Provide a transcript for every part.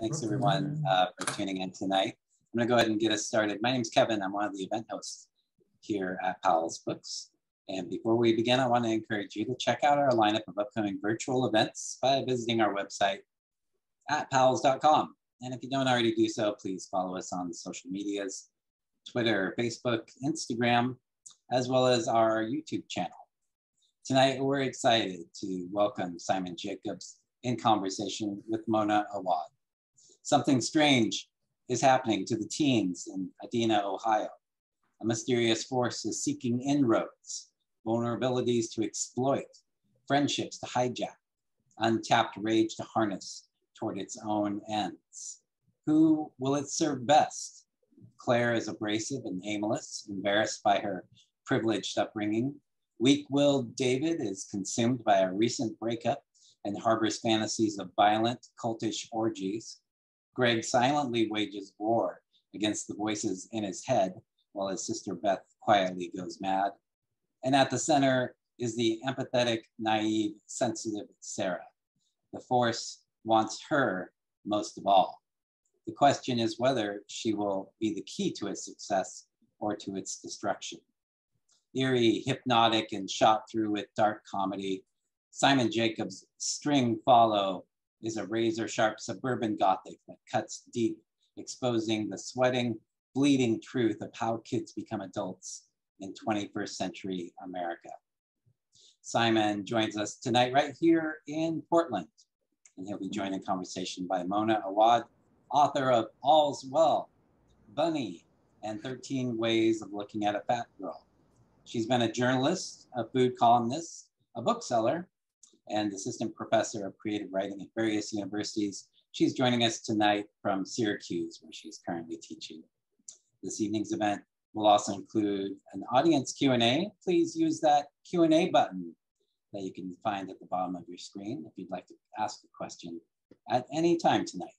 Thanks everyone uh, for tuning in tonight. I'm gonna go ahead and get us started. My name is Kevin. I'm one of the event hosts here at Powell's Books. And before we begin, I want to encourage you to check out our lineup of upcoming virtual events by visiting our website at powells.com. And if you don't already do so, please follow us on the social medias, Twitter, Facebook, Instagram, as well as our YouTube channel. Tonight, we're excited to welcome Simon Jacobs in conversation with Mona Awad. Something strange is happening to the teens in Adena, Ohio. A mysterious force is seeking inroads, vulnerabilities to exploit, friendships to hijack, untapped rage to harness toward its own ends. Who will it serve best? Claire is abrasive and aimless, embarrassed by her privileged upbringing. Weak-willed David is consumed by a recent breakup and harbors fantasies of violent, cultish orgies. Greg silently wages war against the voices in his head while his sister Beth quietly goes mad. And at the center is the empathetic, naive, sensitive Sarah. The force wants her most of all. The question is whether she will be the key to its success or to its destruction. Eerie, hypnotic, and shot through with dark comedy, Simon Jacobs' String Follow is a razor sharp suburban gothic that cuts deep, exposing the sweating, bleeding truth of how kids become adults in 21st century America. Simon joins us tonight right here in Portland, and he'll be joined in conversation by Mona Awad, author of All's Well, Bunny, and 13 Ways of Looking at a Fat Girl. She's been a journalist, a food columnist, a bookseller, and assistant professor of creative writing at various universities. She's joining us tonight from Syracuse, where she's currently teaching. This evening's event will also include an audience Q&A. Please use that Q&A button that you can find at the bottom of your screen if you'd like to ask a question at any time tonight.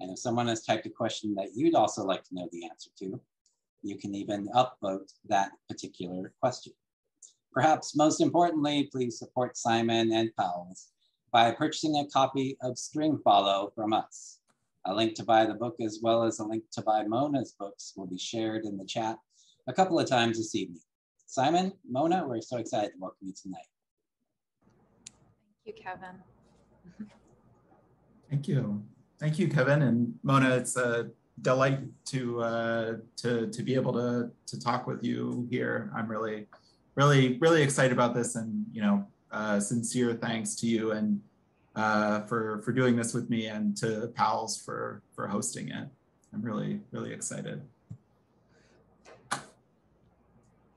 And if someone has typed a question that you'd also like to know the answer to, you can even upvote that particular question. Perhaps most importantly, please support Simon and Powell's by purchasing a copy of String Follow from us. A link to buy the book as well as a link to buy Mona's books will be shared in the chat a couple of times this evening. Simon, Mona, we're so excited to welcome you tonight. Thank you, Kevin. Thank you. Thank you, Kevin. And Mona, it's a delight to, uh, to, to be able to, to talk with you here. I'm really really, really excited about this and, you know, uh, sincere thanks to you and uh, for, for doing this with me and to Powell's for, for hosting it. I'm really, really excited.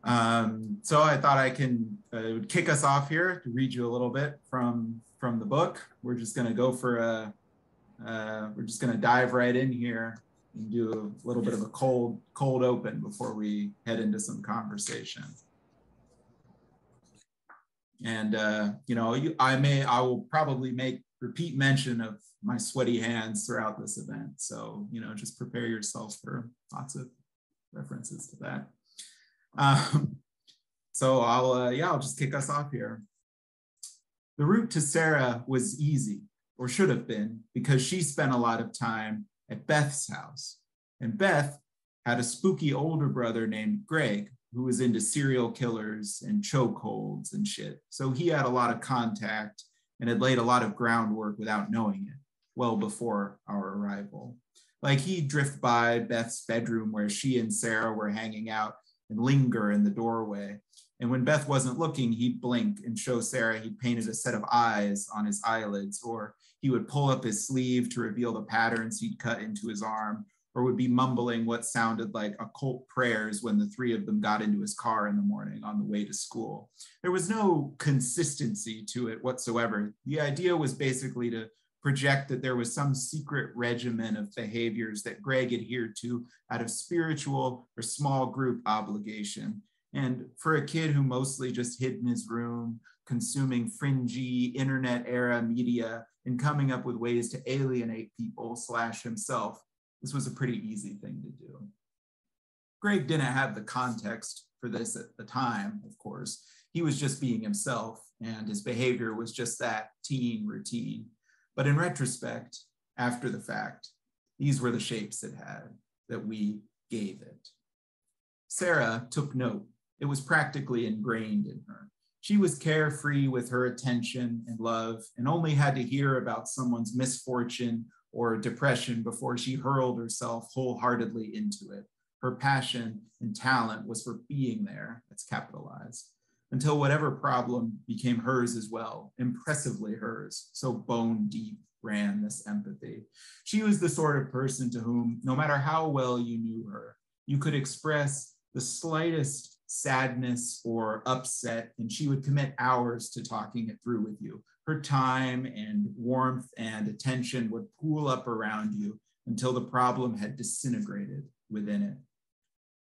Um, so I thought I can uh, kick us off here to read you a little bit from from the book. We're just going to go for a, uh, we're just going to dive right in here and do a little bit of a cold cold open before we head into some conversation and uh, you know you, i may i will probably make repeat mention of my sweaty hands throughout this event. So you know just prepare yourself for lots of references to that. Um, so i'll uh, yeah i'll just kick us off here. The route to sarah was easy or should have been because she spent a lot of time at beth's house. And beth had a spooky older brother named greg who was into serial killers and chokeholds and shit. So he had a lot of contact and had laid a lot of groundwork without knowing it well before our arrival. Like he'd drift by Beth's bedroom where she and Sarah were hanging out and linger in the doorway. And when Beth wasn't looking, he'd blink and show Sarah he'd painted a set of eyes on his eyelids, or he would pull up his sleeve to reveal the patterns he'd cut into his arm, or would be mumbling what sounded like occult prayers when the three of them got into his car in the morning on the way to school. There was no consistency to it whatsoever. The idea was basically to project that there was some secret regimen of behaviors that Greg adhered to out of spiritual or small group obligation. And for a kid who mostly just hid in his room, consuming fringy internet era media and coming up with ways to alienate people slash himself, this was a pretty easy thing to do. Greg didn't have the context for this at the time, of course. He was just being himself, and his behavior was just that teen routine. But in retrospect, after the fact, These were the shapes it had that we gave it. Sarah took note. It was practically ingrained in her. She was carefree with her attention and love and only had to hear about someone's misfortune or depression before she hurled herself wholeheartedly into it. Her passion and talent was for being there, that's capitalized, until whatever problem became hers as well, impressively hers, so bone deep ran this empathy. She was the sort of person to whom, no matter how well you knew her, you could express the slightest sadness or upset, and she would commit hours to talking it through with you. Her time and warmth and attention would pool up around you until the problem had disintegrated within it.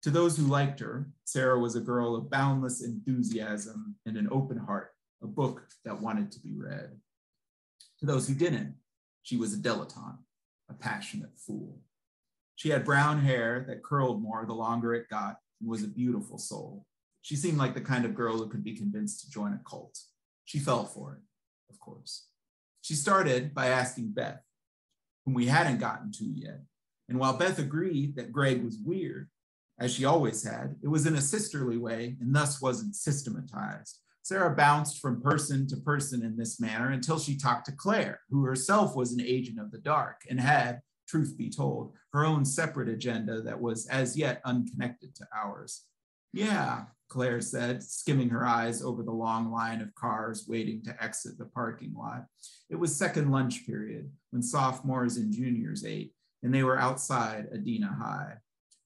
To those who liked her, Sarah was a girl of boundless enthusiasm and an open heart, a book that wanted to be read. To those who didn't, she was a dilettante, a passionate fool. She had brown hair that curled more the longer it got, was a beautiful soul. She seemed like the kind of girl who could be convinced to join a cult. She fell for it, of course. She started by asking Beth, whom we hadn't gotten to yet. And while Beth agreed that Greg was weird, as she always had, it was in a sisterly way and thus wasn't systematized. Sarah bounced from person to person in this manner until she talked to Claire, who herself was an agent of the dark and had, truth be told, her own separate agenda that was as yet unconnected to ours. Yeah, Claire said, skimming her eyes over the long line of cars waiting to exit the parking lot. It was second lunch period when sophomores and juniors ate, and they were outside Adena High.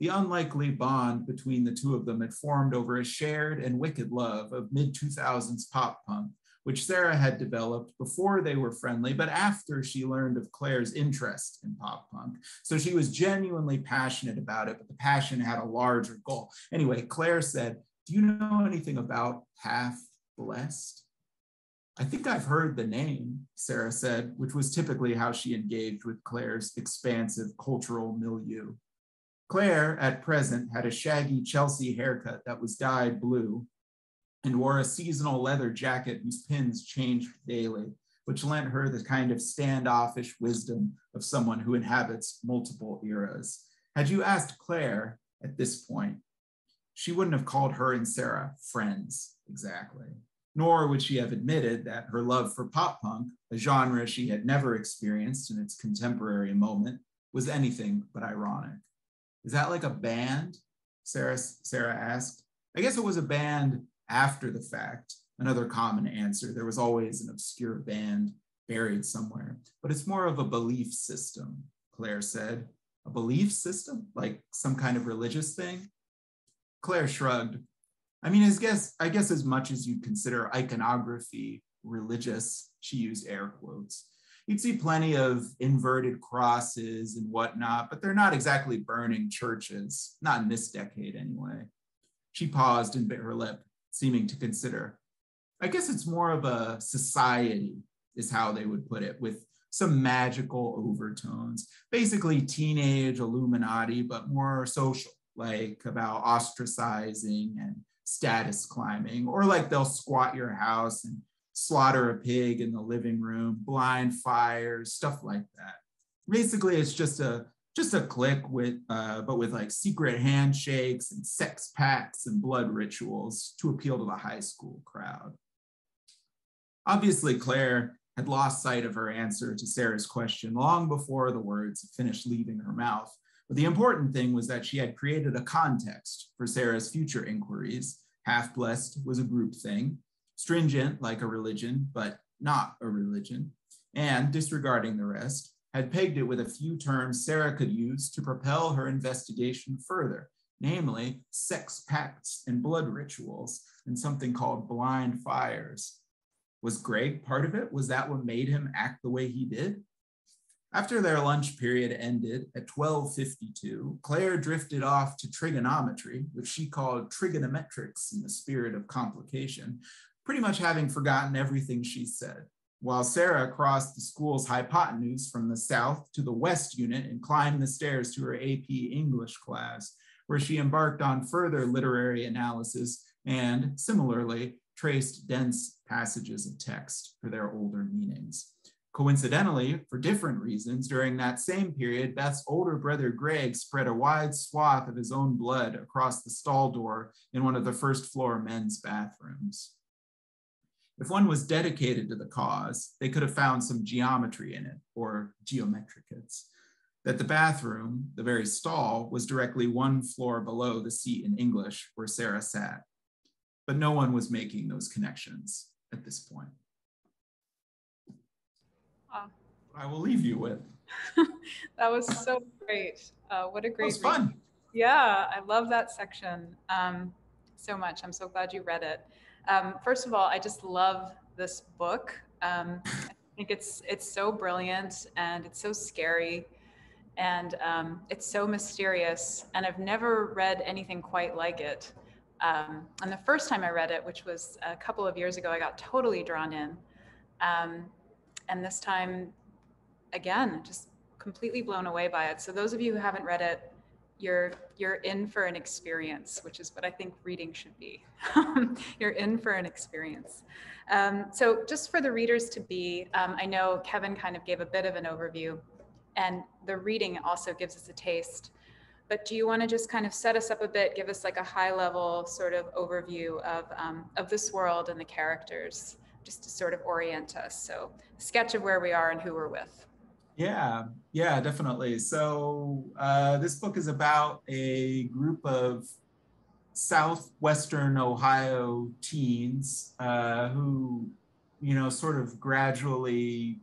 The unlikely bond between the two of them had formed over a shared and wicked love of mid 2000s pop punk which Sarah had developed before they were friendly, but after she learned of Claire's interest in pop punk. So she was genuinely passionate about it, but the passion had a larger goal. Anyway, Claire said, Do you know anything about Half Blessed? I think I've heard the name, Sarah said, which was typically how she engaged with Claire's expansive cultural milieu. Claire, at present, had a shaggy Chelsea haircut that was dyed blue, and wore a seasonal leather jacket whose pins changed daily, which lent her the kind of standoffish wisdom of someone who inhabits multiple eras. Had you asked Claire at this point, she wouldn't have called her and Sarah friends exactly, nor would she have admitted that her love for pop punk, a genre she had never experienced in its contemporary moment, was anything but ironic. Is that like a band? Sarah, Sarah asked. I guess it was a band after the fact. Another common answer there was always an obscure band buried somewhere, but it's more of a belief system, Claire said. A belief system? Like some kind of religious thing? Claire shrugged. I mean, I guess, I guess as much as you'd consider iconography religious, she used air quotes. You'd see plenty of inverted crosses and whatnot, but they're not exactly burning churches, not in this decade anyway. She paused and bit her lip seeming to consider. I guess it's more of a society, is how they would put it, with some magical overtones. Basically, teenage Illuminati, but more social, like about ostracizing and status climbing, or like they'll squat your house and slaughter a pig in the living room, blind fires, stuff like that. Basically, it's just a just a clique with uh, but with like secret handshakes and sex pacts and blood rituals to appeal to the high school crowd. Obviously claire had lost sight of her answer to sarah's question long before the words finished leaving her mouth. But the important thing was that she had created a context for sarah's future inquiries. Half blessed was a group thing stringent like a religion but not a religion and disregarding the rest had pegged it with a few terms Sarah could use to propel her investigation further, namely sex pacts and blood rituals, and something called blind fires. Was Greg part of it? Was that what made him act the way he did? After their lunch period ended at 12:52, Claire drifted off to trigonometry, which she called trigonometrics in the spirit of complication, pretty much having forgotten everything she said while Sarah crossed the school's hypotenuse from the south to the west unit and climbed the stairs to her AP English class, where she embarked on further literary analysis and, similarly, traced dense passages of text for their older meanings. Coincidentally, for different reasons, during that same period, Beth's older brother Greg spread a wide swath of his own blood across the stall door in one of the first floor men's bathrooms. If one was dedicated to the cause, they could have found some geometry in it, or geometricus, that the bathroom, the very stall, was directly one floor below the seat in English where Sarah sat. But no one was making those connections at this point. I will leave you with. that was so great. Uh, what a great. It was fun. Yeah, I love that section um, so much. I'm so glad you read it. Um, first of all, I just love this book. Um, I think it's it's so brilliant and it's so scary and um, it's so mysterious. And I've never read anything quite like it. Um, and the first time I read it, which was a couple of years ago, I got totally drawn in. Um, and this time again, just completely blown away by it. So those of you who haven't read it, you're you're in for an experience, which is what I think reading should be. you're in for an experience. Um, so just for the readers to be, um, I know Kevin kind of gave a bit of an overview, and the reading also gives us a taste. But do you want to just kind of set us up a bit, give us like a high level sort of overview of um, of this world and the characters, just to sort of orient us. So sketch of where we are and who we're with. Yeah, yeah, definitely. So uh, this book is about a group of southwestern Ohio teens uh, who, you know, sort of gradually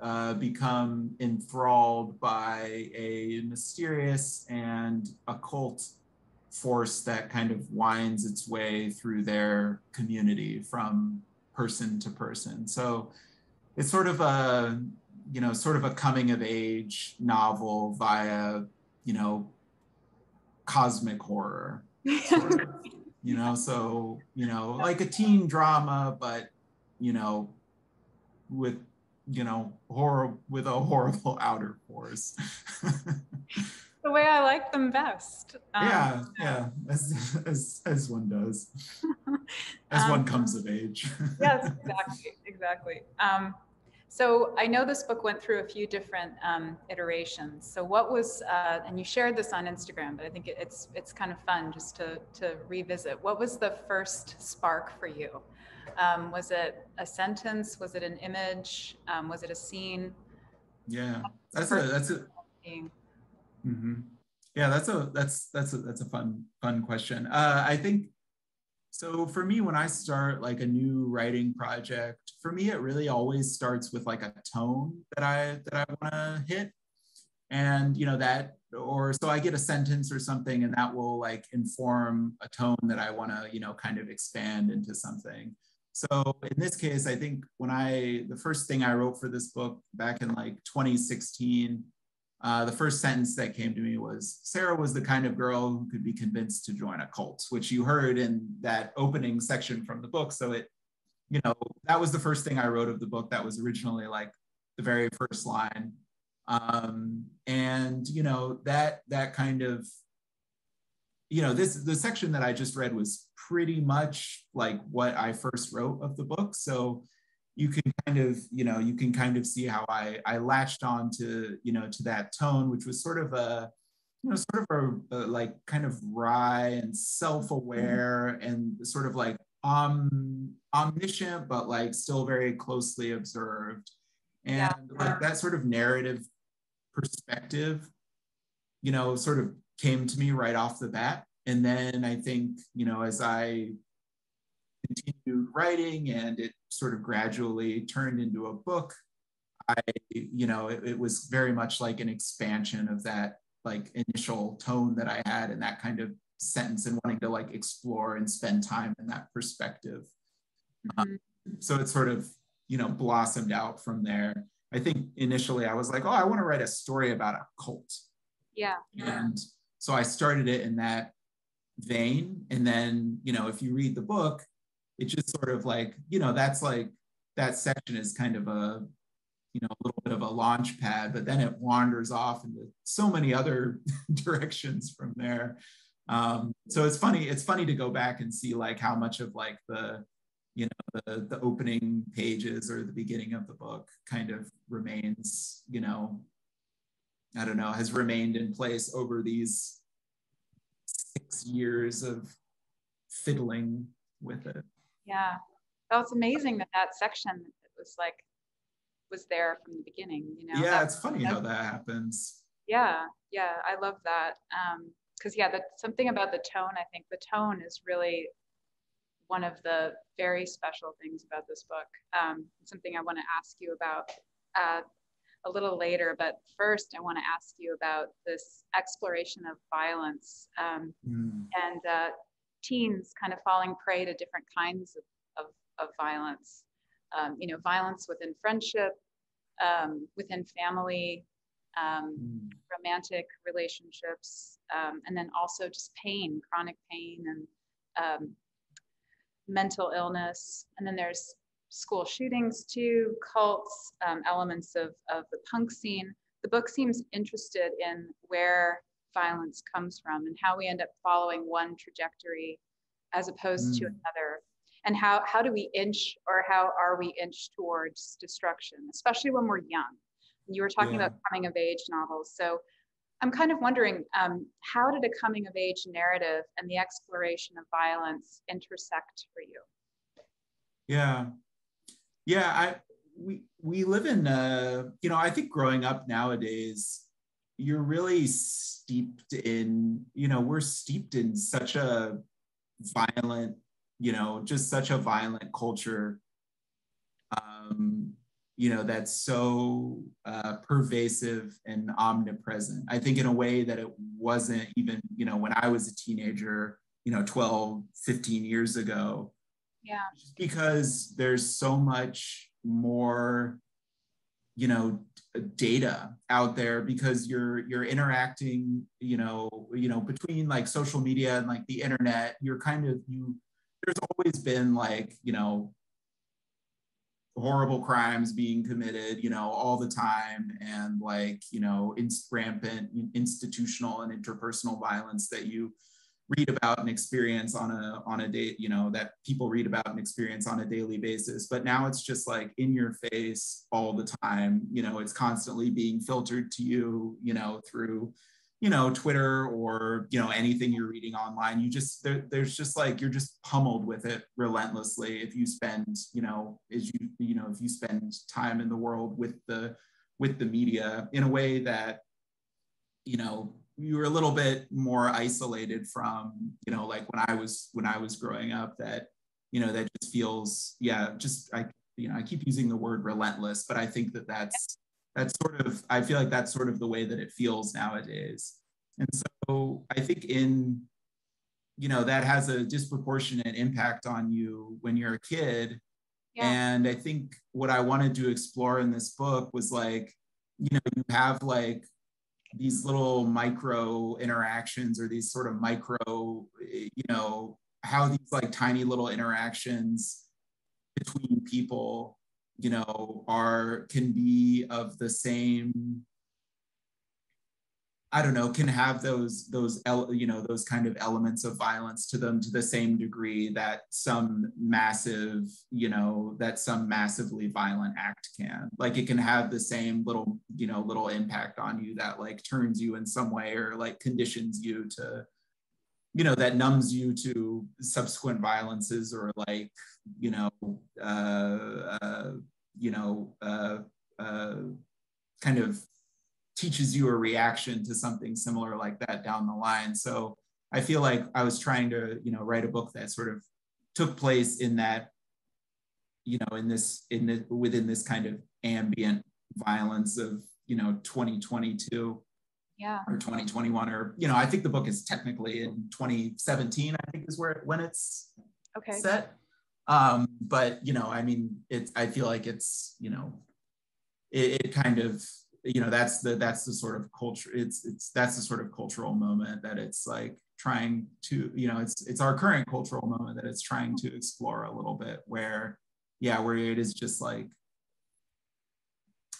uh, become enthralled by a mysterious and occult force that kind of winds its way through their community from person to person. So it's sort of a you know, sort of a coming of age novel via, you know, cosmic horror. Sort of, you know, so, you know, like a teen drama, but, you know, with, you know, horror with a horrible outer force. the way I like them best. Um, yeah, yeah, as, as, as one does, as um, one comes of age. yes, exactly, exactly. Um, so I know this book went through a few different um, iterations. So what was, uh, and you shared this on Instagram, but I think it's it's kind of fun just to to revisit. What was the first spark for you? Um, was it a sentence? Was it an image? Um, was it a scene? Yeah, that's a that's a. Mm-hmm. Yeah, that's a that's that's a that's a fun fun question. Uh, I think so for me, when I start like a new writing project, for me, it really always starts with like a tone that I that I want to hit. And you know, that or so I get a sentence or something, and that will like inform a tone that I want to, you know, kind of expand into something. So in this case, I think when I the first thing I wrote for this book back in like 2016 uh, the first sentence that came to me was Sarah was the kind of girl who could be convinced to join a cult, which you heard in that opening section from the book. So it, you know, that was the first thing I wrote of the book. That was originally like the very first line. Um, and you know, that that kind of, you know, this the section that I just read was pretty much like what I first wrote of the book. So you can kind of you know you can kind of see how I I latched on to you know to that tone, which was sort of a you know sort of a, a like kind of wry and self-aware and sort of like um omniscient but like still very closely observed and yeah. like that sort of narrative perspective you know sort of came to me right off the bat and then i think you know as i continued writing and it sort of gradually turned into a book i you know it, it, was very much like an expansion of that like initial tone that i had and that kind of sentence and wanting to like explore and spend time in that perspective. Mm-hmm. um, so it sort of you know blossomed out from there. I think initially i was like oh i want to write a story about a cult. Yeah. And so i started it in that vein. And then you know if you read the book it just sort of like you know that's like that section is kind of a you know a little bit of a launch pad but then it wanders off into so many other directions from there. Um, so it's funny it's funny to go back and see like how much of like the you know the, the opening pages or the beginning of the book kind of remains you know i don't know has remained in place over these six years of fiddling with it yeah well it's amazing that that section was like was there from the beginning you know yeah it's funny how that happens yeah yeah i love that um because yeah that's something about the tone i think the tone is really one of the very special things about this book. Um, something I want to ask you about uh, a little later, but first I want to ask you about this exploration of violence um, mm. and uh, teens kind of falling prey to different kinds of, of, of violence. Um, you know, violence within friendship, um, within family, um, mm. romantic relationships, um, and then also just pain, chronic pain, and um, mental illness. And then there's school shootings too, cults, um, elements of, of the punk scene. The book seems interested in where violence comes from and how we end up following one trajectory as opposed mm. to another. And how, how do we inch or how are we inch towards destruction, especially when we're young? You were talking yeah. about coming of age novels. So I'm kind of wondering um, how did a coming of age narrative and the exploration of violence intersect for you? Yeah, yeah. I we we live in uh, you know I think growing up nowadays, you're really steeped in you know we're steeped in such a violent you know just such a violent culture. Um, you know that's so uh, pervasive and omnipresent i think in a way that it wasn't even you know when i was a teenager you know 12 15 years ago yeah because there's so much more you know data out there because you're you're interacting you know you know between like social media and like the internet you're kind of you there's always been like you know horrible crimes being committed, you know, all the time, and like, you know, in, rampant institutional and interpersonal violence that you read about and experience on a on a day, you know, that people read about and experience on a daily basis. But now it's just like in your face all the time. You know, it's constantly being filtered to you, you know, through you know twitter or you know anything you're reading online you just there, there's just like you're just pummeled with it relentlessly if you spend you know as you you know if you spend time in the world with the with the media in a way that you know you were a little bit more isolated from you know like when i was when i was growing up that you know that just feels yeah just i you know i keep using the word relentless but i think that that's that's sort of i feel like that's sort of the way that it feels nowadays and so i think in you know that has a disproportionate impact on you when you're a kid yeah. and i think what i wanted to explore in this book was like you know you have like these little micro interactions or these sort of micro you know how these like tiny little interactions between people you know are can be of the same I don't know, can have those those you know those kind of elements of violence to them to the same degree that some massive you know that some massively violent act can. Like it can have the same little you know little impact on you that like turns you in some way or like conditions you to you know that numbs you to subsequent violences or like you know uh, uh, you know uh, uh, kind of teaches you a reaction to something similar like that down the line. So i feel like i was trying to you know write a book that sort of took place in that you know in this in the within this kind of ambient violence of you know 2022 yeah. or 2021 or you know i think the book is technically in 2017 i think is where when it's okay. set. Um but you know i mean it's i feel like it's you know it, it kind of you know that's the that's the sort of culture it's it's that's the sort of cultural moment that it's like trying to you know it's it's our current cultural moment that it's trying to explore a little bit where yeah where it is just like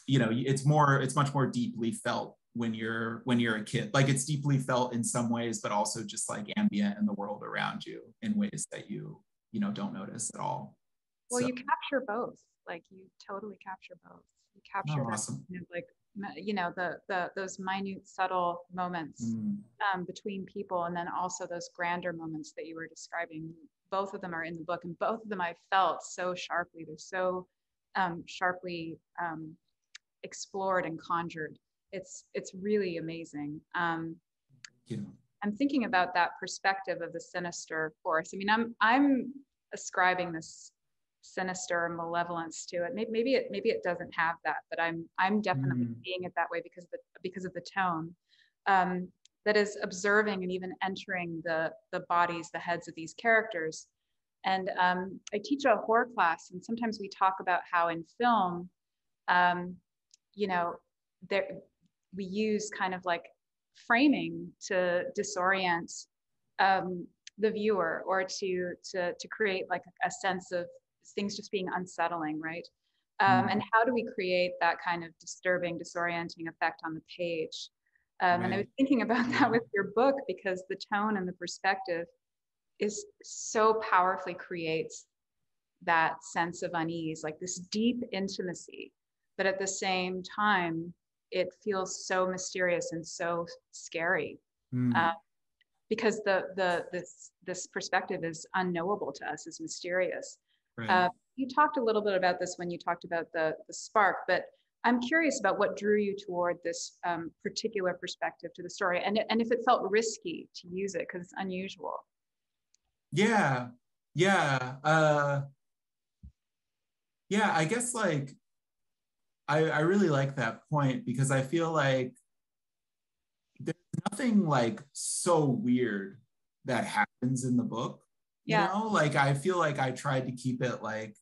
you know it's more it's much more deeply felt when you're when you're a kid like it's deeply felt in some ways but also just like ambient in the world around you in ways that you you know don't notice at all Well, So- you capture both. Like you totally capture both. You capture Oh, that awesome. kind of like you know the the those minute subtle moments Mm, um, between people, and then also those grander moments that you were describing. Both of them are in the book, and both of them I felt so sharply. They're so um, sharply um, explored and conjured. It's it's really amazing. Um, you I'm thinking about that perspective of the sinister force. I mean, I'm I'm ascribing this sinister malevolence to it. Maybe, maybe it maybe it doesn't have that, but I'm I'm definitely Mm. seeing it that way because of the because of the tone. Um, that is observing and even entering the the bodies, the heads of these characters. And um, I teach a horror class, and sometimes we talk about how in film, um, you know, there we use kind of like framing to disorient um, the viewer or to to to create like a sense of things just being unsettling, right? Um, Mm. And how do we create that kind of disturbing, disorienting effect on the page? Um, And I was thinking about that with your book because the tone and the perspective is so powerfully creates that sense of unease, like this deep intimacy, but at the same time, it feels so mysterious and so scary mm, uh, because the the this this perspective is unknowable to us, is mysterious. Right. Uh, you talked a little bit about this when you talked about the the spark, but I'm curious about what drew you toward this um, particular perspective to the story, and and if it felt risky to use it because it's unusual. Yeah, yeah, uh, yeah. I guess like I I really like that point because I feel like there's nothing like so weird that happens in the book. You Yeah. know, like I feel like I tried to keep it like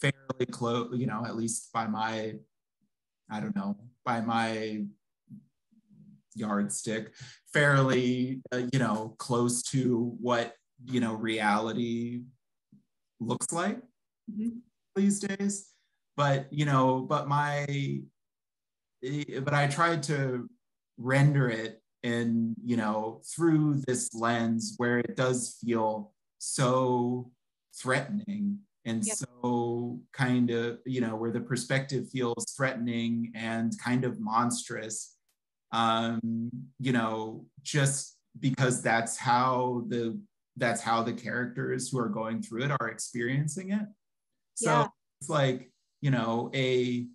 fairly close. You know, at least by my I don't know by my yardstick, fairly uh, you know close to what you know reality looks like Mhm. these days but you know but my eh, but i tried to render it in you know through this lens where it does feel so threatening and Yep. so kind of you know where the perspective feels threatening and kind of monstrous um you know just because that's how the that's how the characters who are going through it are experiencing it so Yeah. it's like you know a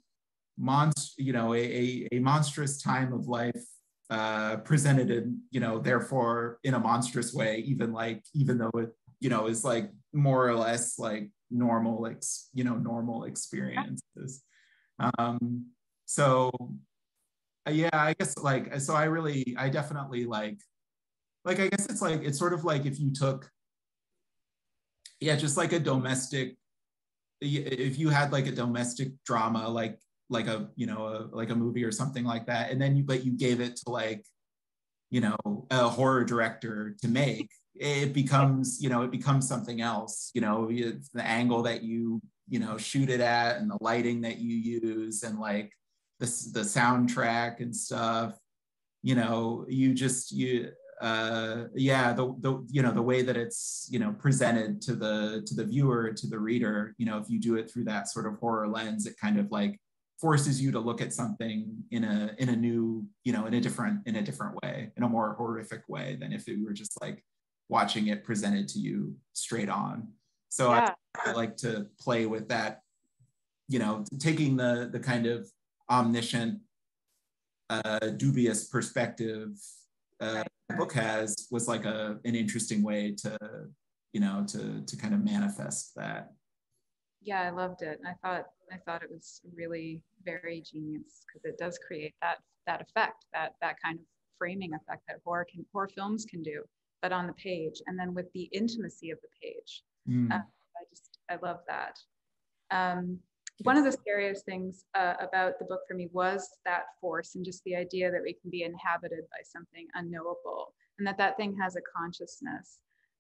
monst you know a, a, a monstrous time of life uh presented in you know therefore in a monstrous way even like even though it you know is like more or less like normal ex you know normal experiences. Um so uh, yeah i guess like so i really i definitely like like i guess it's like it's sort of like if you took yeah just like a domestic if you had like a domestic drama like like a you know a, like a movie or something like that and then you but you gave it to like you know a horror director to make it becomes you know it becomes something else you know it's the angle that you you know shoot it at and the lighting that you use and like the, the soundtrack and stuff. You know you just you uh yeah the the you know the way that it's you know presented to the to the viewer to the reader you know if you do it through that sort of horror lens it kind of like forces you to look at something in a in a new you know in a different in a different way in a more horrific way than if it were just like watching it presented to you straight on. So yeah. I, I like to play with that you know taking the the kind of omniscient uh dubious perspective uh the book has was like a an interesting way to you know to to kind of manifest that. Yeah i loved it. I thought i thought it was really very genius because it does create that that effect that that kind of framing effect that horror can horror films can do but on the page and then with the intimacy of the page Mm, Uh, i just i love that um, one of the scariest things uh, about the book for me was that force and just the idea that we can be inhabited by something unknowable and that that thing has a consciousness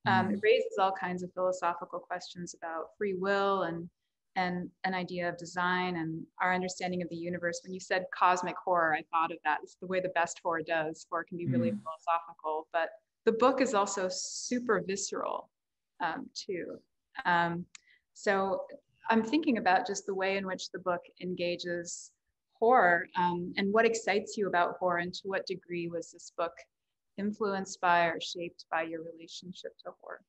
um, it raises all kinds of philosophical questions about free will and and an idea of design and our understanding of the universe. When you said cosmic horror, I thought of that. It's the way the best horror does. Horror can be really Mm. philosophical, but the book is also super visceral um, too. Um, So I'm thinking about just the way in which the book engages horror um, and what excites you about horror and to what degree was this book influenced by or shaped by your relationship to horror?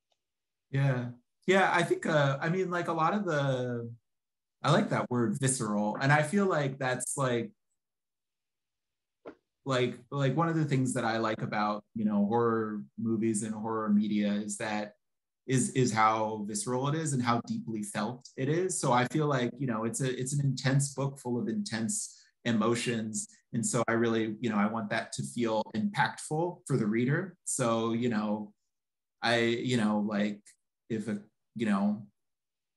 Yeah. Yeah, I think uh I mean like a lot of the I like that word visceral and I feel like that's like like like one of the things that I like about, you know, horror movies and horror media is that is is how visceral it is and how deeply felt it is. So I feel like, you know, it's a it's an intense book full of intense emotions and so I really, you know, I want that to feel impactful for the reader. So, you know, I, you know, like if a, you know,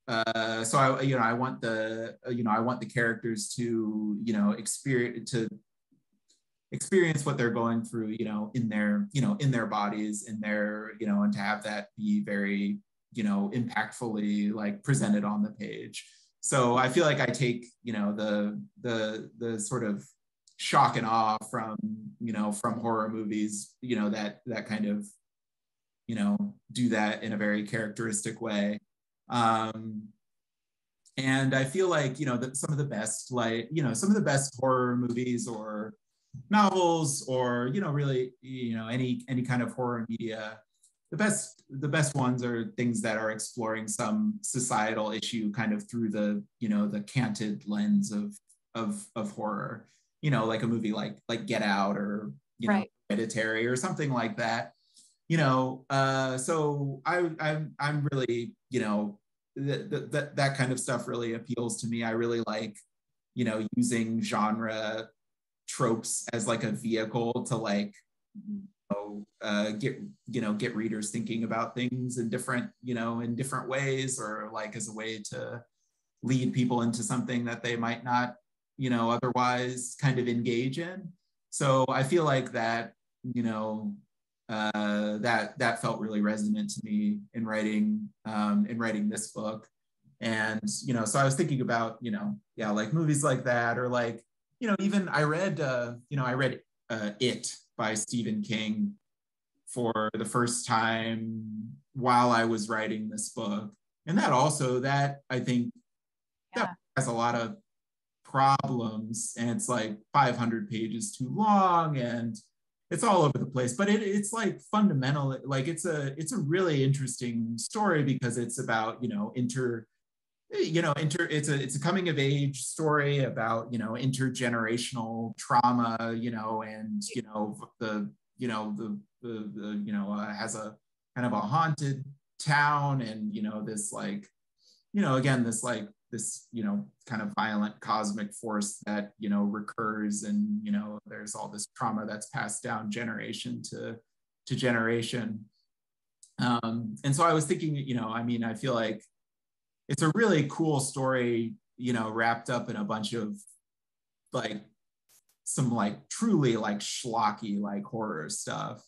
uh, so I, you know, I want the, you know, I want the characters to, you know, experience to experience what they're going through, you know, in their, you know, in their bodies, in their, you know, and to have that be very, you know, impactfully like presented on the page. So I feel like I take, you know, the the the sort of shock and awe from, you know, from horror movies, you know, that that kind of you know, do that in a very characteristic way. Um, and I feel like, you know, that some of the best, like, you know, some of the best horror movies or novels or, you know, really, you know, any any kind of horror media, the best the best ones are things that are exploring some societal issue kind of through the, you know, the canted lens of of of horror. You know, like a movie like like Get Out or you know, right. Hereditary or something like that you know, uh, so I, I'm, I'm really, you know, that, that, that kind of stuff really appeals to me. I really like, you know, using genre tropes as like a vehicle to like, you know, uh, get, you know, get readers thinking about things in different, you know, in different ways or like as a way to lead people into something that they might not, you know, otherwise kind of engage in. So I feel like that, you know, uh, that that felt really resonant to me in writing um, in writing this book and you know so i was thinking about you know yeah like movies like that or like you know even i read uh, you know i read uh, it by stephen king for the first time while i was writing this book and that also that i think yeah. that has a lot of problems and it's like 500 pages too long and it's all over the place but it, it's like fundamental like it's a it's a really interesting story because it's about you know inter you know inter it's a it's a coming of age story about you know intergenerational trauma you know and you know the you know the the, the you know uh, has a kind of a haunted town and you know this like you know again this like this you know kind of violent cosmic force that you know recurs and you know there's all this trauma that's passed down generation to to generation um, and so i was thinking you know i mean i feel like it's a really cool story you know wrapped up in a bunch of like some like truly like schlocky like horror stuff.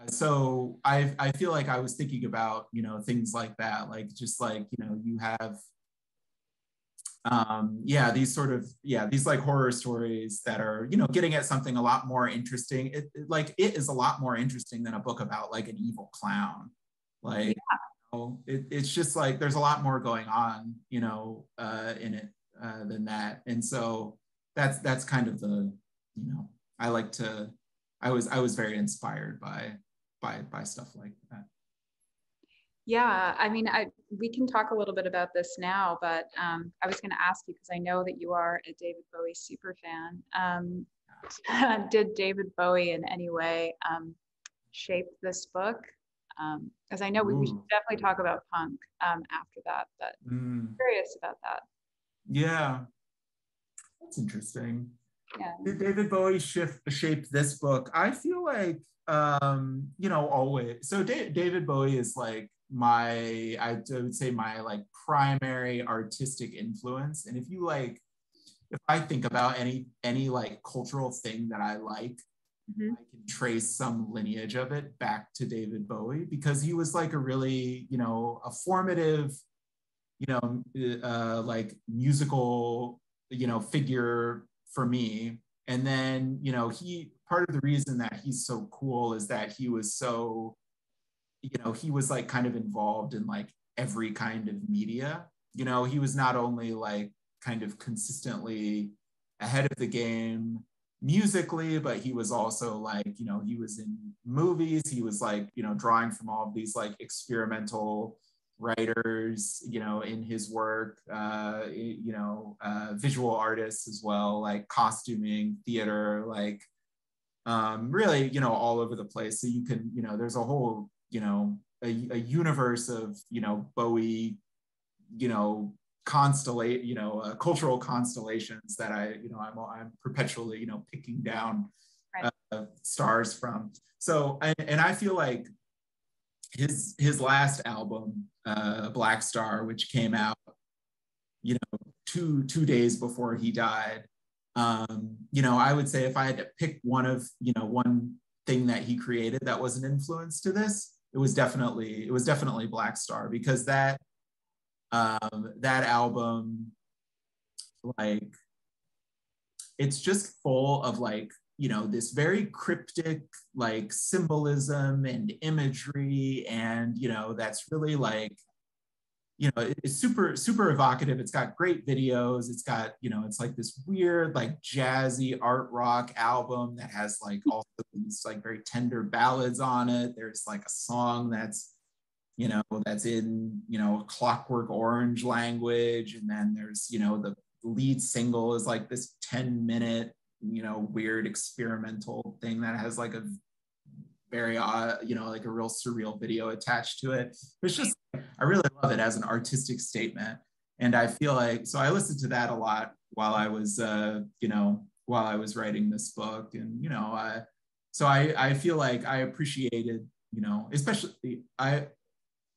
And so I I feel like I was thinking about you know things like that, like just like you know you have um yeah these sort of yeah these like horror stories that are you know getting at something a lot more interesting. It, it like it is a lot more interesting than a book about like an evil clown. Like yeah. It, it's just like there's a lot more going on you know uh in it uh than that and so that's that's kind of the you know i like to I was I was very inspired by by by stuff like that. Yeah, I mean, I we can talk a little bit about this now, but um, I was going to ask you because I know that you are a David Bowie super fan. Um, did David Bowie in any way um, shape this book? As um, I know we, we, should definitely talk about punk um, after that, but mm. curious about that. Yeah, that's interesting yeah. did David Bowie shift shape this book? I feel like um, you know, always. So da- David Bowie is like my, I would say my like primary artistic influence. And if you like, if I think about any any like cultural thing that I like, mm-hmm. I can trace some lineage of it back to David Bowie because he was like a really, you know, a formative, you know, uh, like musical, you know, figure for me. And then, you know, he part of the reason that he's so cool is that he was so, you know, he was like kind of involved in like every kind of media. You know, he was not only like kind of consistently ahead of the game musically, but he was also like, you know, he was in movies. He was like, you know, drawing from all of these like experimental writers, you know, in his work, uh, you know, uh, visual artists as well, like costuming, theater, like um, really, you know, all over the place. So you can, you know, there's a whole, you know, a, a universe of, you know, Bowie, you know, constellate, you know, uh, cultural constellations that I, you know, I'm, I'm perpetually, you know, picking down right. uh, stars from. So, and, and I feel like his his last album, uh, Blackstar, which came out, you know, two two days before he died. Um, you know, I would say if I had to pick one of, you know, one thing that he created that was an influence to this, it was definitely it was definitely Blackstar because that um, that album, like, it's just full of like, you know, this very cryptic like symbolism and imagery. And, you know, that's really like, you know, it's super, super evocative. It's got great videos. It's got, you know, it's like this weird, like jazzy art rock album that has like also these like very tender ballads on it. There's like a song that's you know, that's in, you know, Clockwork Orange language. And then there's, you know, the lead single is like this 10 minute, you know, weird experimental thing that has like a very, uh, you know, like a real surreal video attached to it. It's just, I really love it as an artistic statement. And I feel like, so I listened to that a lot while I was, uh, you know, while I was writing this book. And, you know, I, so I, I feel like I appreciated, you know, especially I,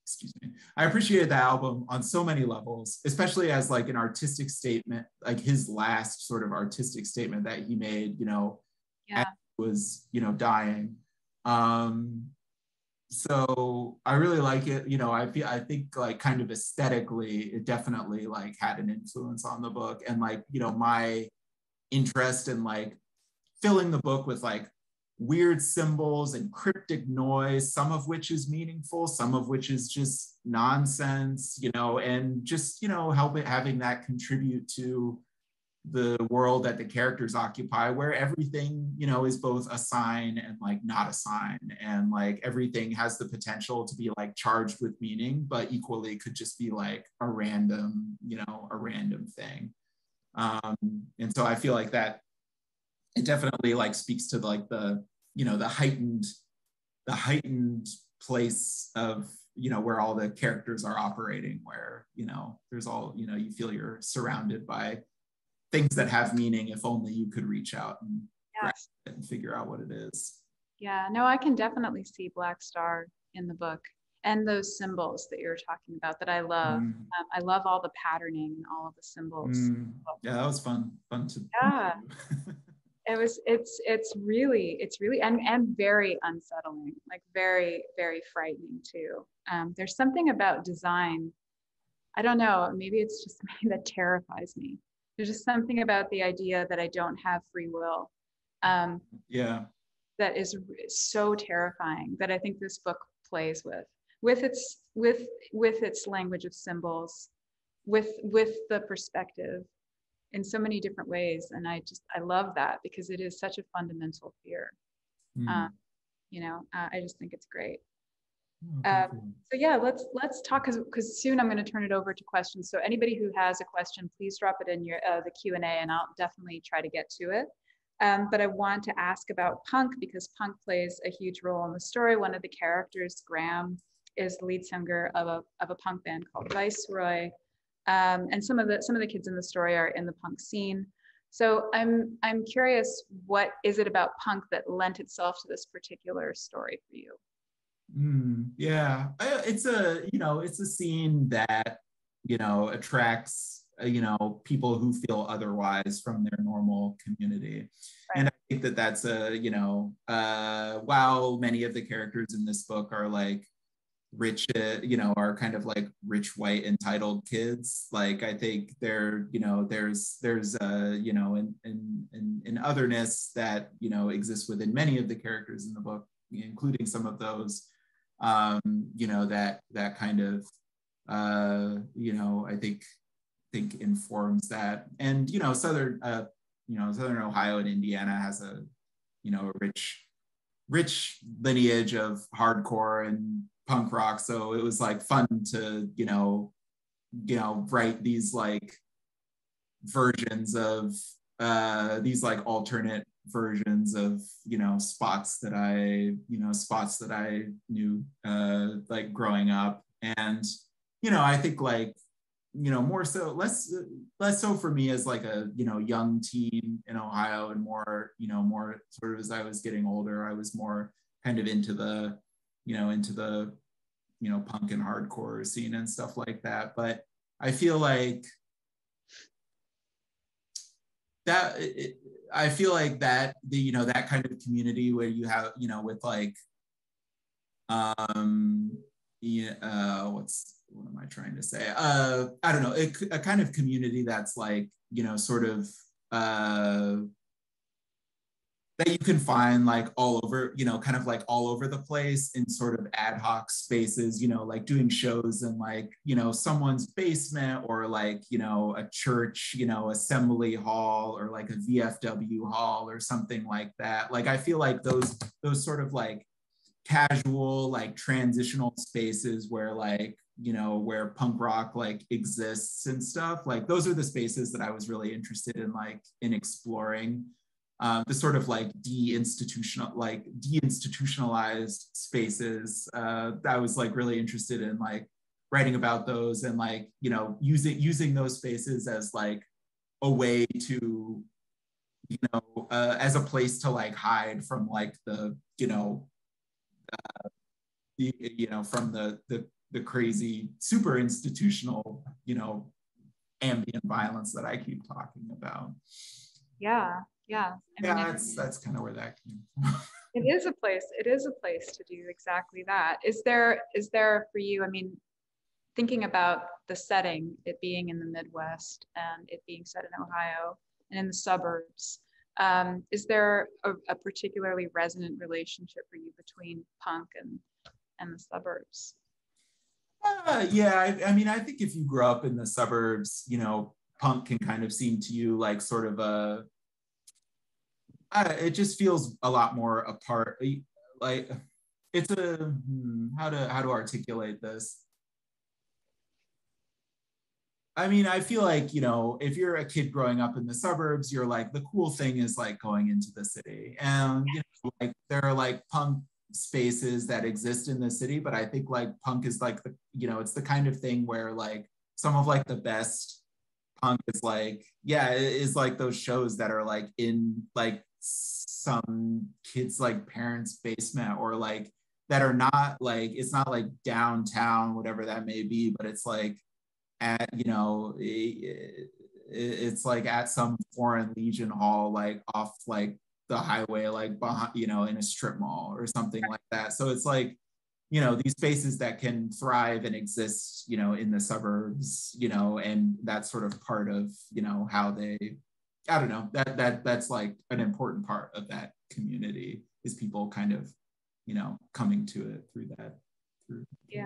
excuse me. I appreciated the album on so many levels especially as like an artistic statement like his last sort of artistic statement that he made you know yeah. was you know dying. Um so i really like it. You know i feel i think like kind of aesthetically it definitely like had an influence on the book. And like you know my interest in like filling the book with like weird symbols and cryptic noise, some of which is meaningful, some of which is just nonsense, you know, and just, you know, help it having that contribute to the world that the characters occupy where everything you know is both a sign and like not a sign. And like everything has the potential to be like charged with meaning but equally could just be like a random you know a random thing. Um and so i feel like that it definitely like speaks to like the you know the heightened the heightened place of you know where all the characters are operating where you know there's all you know you feel you're surrounded by things that have meaning if only you could reach out and, yeah. and figure out what it is yeah no i can definitely see blackstar in the book and those symbols that you're talking about that i love mm. um, i love all the patterning and all of the symbols mm. yeah that was fun fun to yeah it was it's it's really it's really and and very unsettling like very very frightening too. Um, there's something about design i don't know maybe it's just me that terrifies me. There's just something about the idea that i don't have free will um, yeah. that is so terrifying that i think this book plays with with its with with its language of symbols with with the perspective in so many different ways and i just i love that because it is such a fundamental fear. Mm. um, you know uh, i just think it's great. Oh, um, so yeah let's let's talk because soon i'm going to turn it over to questions. So anybody who has a question please drop it in your uh, the q&a and i'll definitely try to get to it. Um, but i want to ask about punk because punk plays a huge role in the story. One of the characters graham is the lead singer of a, of a punk band called viceroy um, and some of the some of the kids in the story are in the punk scene. So I'm I'm curious, what is it about punk that lent itself to this particular story for you? Mm, yeah, it's a you know it's a scene that you know attracts uh, you know people who feel otherwise from their normal community right. and i think that that's a you know uh while many of the characters in this book are like rich uh, you know are kind of like rich white entitled kids like i think there you know there's there's uh you know an, an, an, an otherness that you know exists within many of the characters in the book including some of those um you know that that kind of uh, you know, I think think informs that. And you know, southern uh, you know, southern Ohio and Indiana has a you know a rich rich lineage of hardcore and punk rock. So it was like fun to you know you know write these like versions of uh, these like alternate versions of you know spots that I you know spots that I knew uh, like growing up and you know I think like you know more so less less so for me as like a you know young teen in Ohio and more you know more sort of as I was getting older I was more kind of into the you know into the you know punk and hardcore scene and stuff like that. But I feel like that it, I feel like that the you know that kind of community where you have you know with like um yeah uh what's what am I trying to say? Uh I don't know a, a kind of community that's like you know sort of uh that you can find like all over, you know, kind of like all over the place in sort of ad hoc spaces, you know, like doing shows in like, you know, someone's basement or like, you know, a church, you know, assembly hall or like a VFW hall or something like that. Like I feel like those those sort of like casual like transitional spaces where like you know where punk rock like exists and stuff like those are the spaces that i was really interested in like in exploring um, the sort of like de-institutional, like deinstitutionalized spaces. Uh, I was like really interested in like writing about those and like you know using using those spaces as like a way to you know uh, as a place to like hide from like the you know uh, the, you know from the the the crazy super institutional you know ambient violence that I keep talking about. Yeah, yeah I mean, yeah that's that's kind of where that came from. It is a place it is a place to do exactly that. Is there is there for you i mean thinking about the setting it being in the midwest and it being set in ohio and in the suburbs um, is there a, a, particularly resonant relationship for you between punk and and the suburbs? Uh, yeah I, I mean i think if you grow up in the suburbs you know punk can kind of seem to you like sort of a uh, it just feels a lot more apart. Like it's a hmm, how to how to articulate this. I mean, I feel like, you know, if you're a kid growing up in the suburbs, you're like, the cool thing is like going into the city. And, you know, like there are like punk spaces that exist in the city, but I think like punk is like the, you know, it's the kind of thing where like some of like the best punk is like, yeah, it is like those shows that are like in like some kids like parents basement or like that are not like it's not like downtown whatever that may be but it's like at you know it's like at some foreign legion hall like off like the highway like behind you know in a strip mall or something like that. So it's like you know these spaces that can thrive and exist you know in the suburbs you know and that's sort of part of you know how they I don't know. That that that's like an important part of that community is people kind of you know coming to it through that through yeah.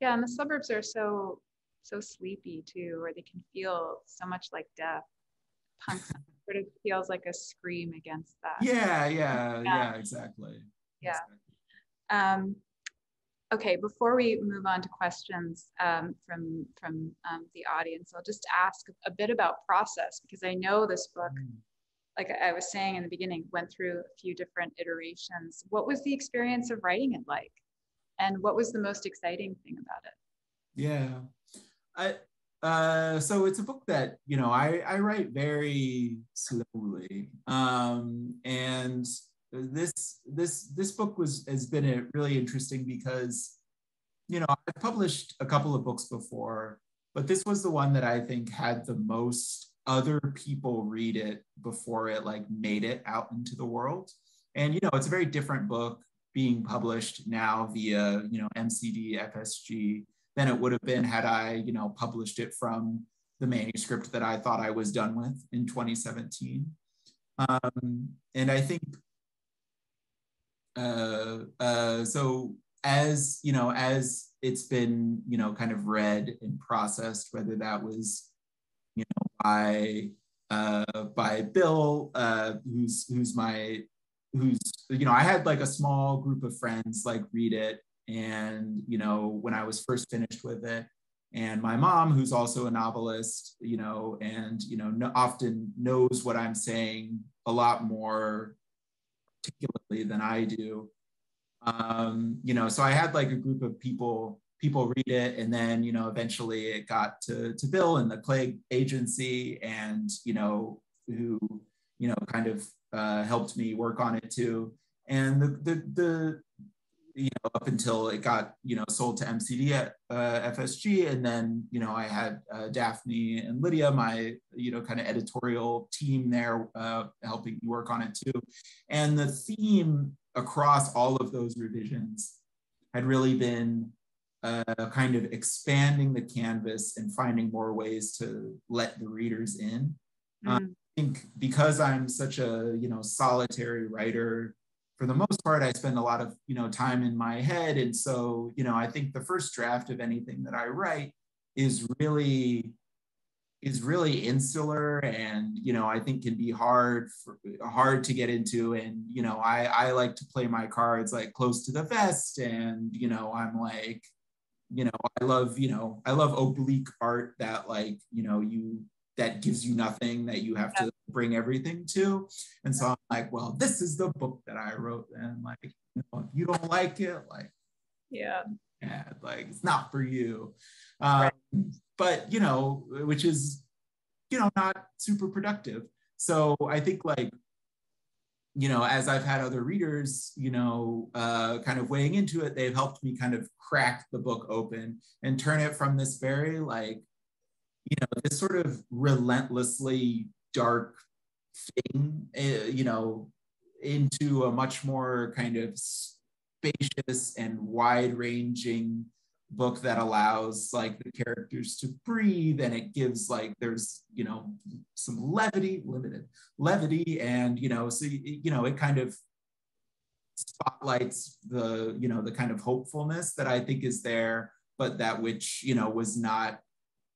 Yeah and the suburbs are so so sleepy too where they can feel so much like death. Punk sort of feels like a scream against that. Yeah yeah yeah, yeah exactly. Yeah. Exactly. um Okay, before we move on to questions um, from from um, the audience, I'll just ask a bit about process because I know this book, mm. like I was saying in the beginning, went through a few different iterations. What was the experience of writing it like, and what was the most exciting thing about it? Yeah, I uh, so it's a book that you know I I write very slowly, um, and this this this book was has been a really interesting because you know I've published a couple of books before, but this was the one that I think had the most other people read it before it like made it out into the world. And you know, it's a very different book being published now via you know MCD FSG than it would have been had I you know published it from the manuscript that I thought I was done with in 2017. Um, and I think uh, uh, so as you know, as it's been you know kind of read and processed whether that was you know by uh, by Bill uh, who's who's my who's you know I had like a small group of friends like read it. And you know when I was first finished with it and my mom who's also a novelist you know and you know no, often knows what I'm saying a lot more articulately than I do. Um, you know so I had like a group of people people read it and then you know eventually it got to, to bill and the Clegg agency and you know who you know kind of uh, helped me work on it too. And the, the the you know up until it got you know sold to mcd at uh, fsg and then you know i had uh, daphne and lydia my you know kind of editorial team there uh, helping me work on it too and the theme across all of those revisions had really been uh, kind of expanding the canvas and finding more ways to let the readers in. Mm. Um, I think because I'm such a you know solitary writer, for the most part, I spend a lot of you know time in my head, and so you know I think the first draft of anything that I write is really is really insular and you know i think can be hard for, hard to get into. And you know i i like to play my cards like close to the vest. And you know i'm like you know i love you know i love oblique art that like you know you that gives you nothing that you have to bring everything to. And so i'm like well this is the book that i wrote. And like you know, if you don't like it? Like yeah. yeah like it's not for you. Um, right. but you know which is you know not super productive. So i think like you know, as I've had other readers, you know, uh, kind of weighing into it, they've helped me kind of crack the book open and turn it from this very like, you know, this sort of relentlessly dark thing, uh, you know, into a much more kind of spacious and wide ranging book that allows like the characters to breathe and it gives like there's you know some levity limited levity and you know so you know it kind of spotlights the you know the kind of hopefulness that i think is there but that which you know was not